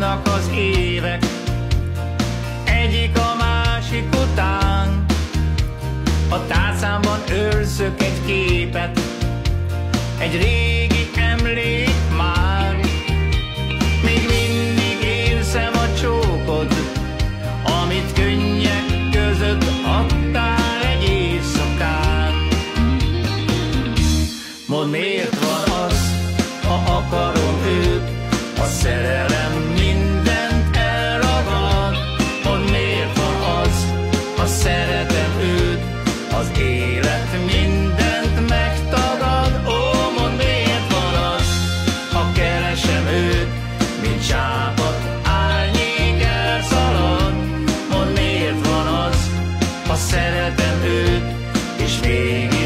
Múlnak az évek, egyik a másik után. A tárcámban őrzök egy képet, egy régi élet mindent megtagad, ó, mond van az, ha keresem őt, mint csápat, álnyék van az, ha szeretem őt, és végig